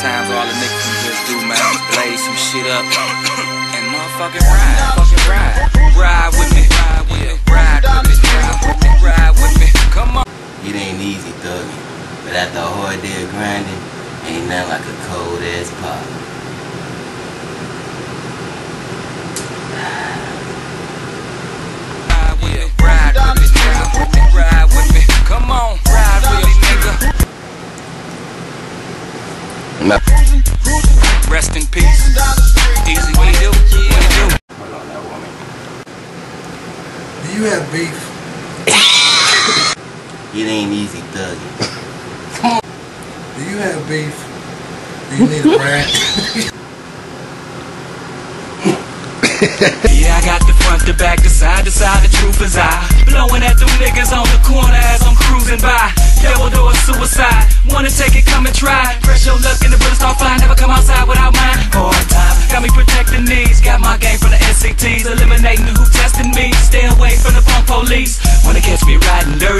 Sometimes all a nigga can just do, man, is blaze some shit up. And motherfucking ride, fucking ride, ride with me, ride with me, ride with me, ride with me, ride with me. Come on. It ain't easy thugging, but after a hard day of grinding, ain't nothing like a cold ass pop. Rest in peace. Easy, what you do? What you do? Hold on, that woman. Do you have beef? It ain't easy thugging. Do you have beef? Do you need a brand? Yeah, I got the front to back, the side to side, the truth is I Blowing at them niggas on the corner as I'm cruising by Devil door suicide, wanna take it, eliminating who testing me. Stay away from the punk police. Wanna catch me riding dirty?